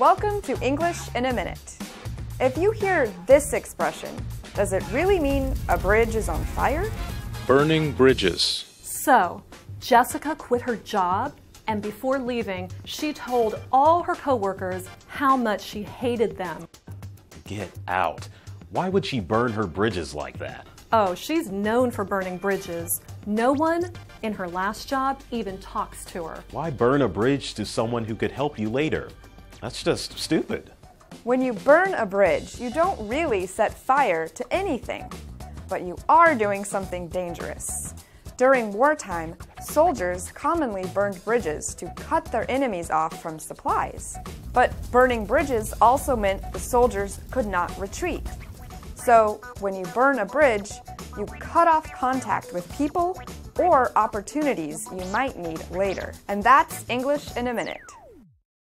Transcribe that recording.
Welcome to English in a Minute. If you hear this expression, does it really mean a bridge is on fire? Burning bridges. So, Jessica quit her job, and before leaving, she told all her coworkers how much she hated them. Get out. Why would she burn her bridges like that? Oh, she's known for burning bridges. No one in her last job even talks to her. Why burn a bridge to someone who could help you later? That's just stupid. When you burn a bridge, you don't really set fire to anything, but you are doing something dangerous. During wartime, soldiers commonly burned bridges to cut their enemies off from supplies. But burning bridges also meant the soldiers could not retreat. So, when you burn a bridge, you cut off contact with people or opportunities you might need later. And that's English in a minute.